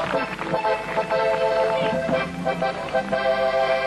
Thank you.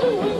Woo!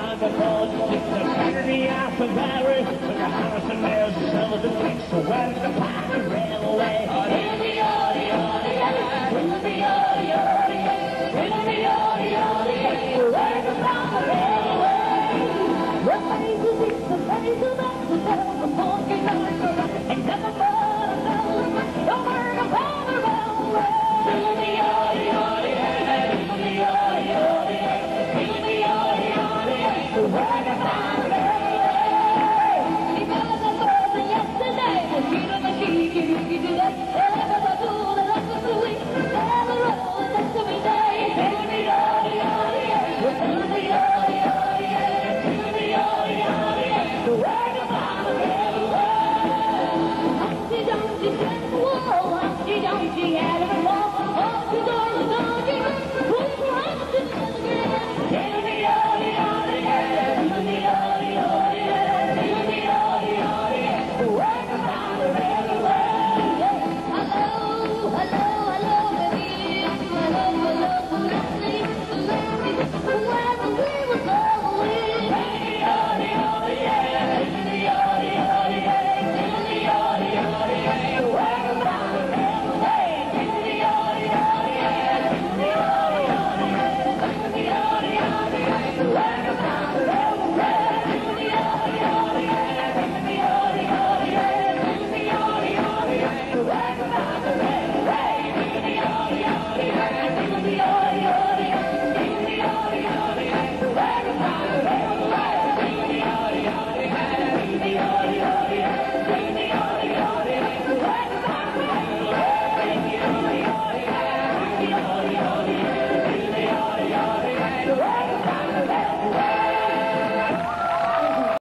by the road. It's the Kennedy Alphabari, the house and there's the Sullivan Creek, so when the pirate railway? Odie, odie, odie, odie, the odie, odie, odie, odie, where's the pirate railway? The ways of the, the ways of the, the ways of the, the ways of the,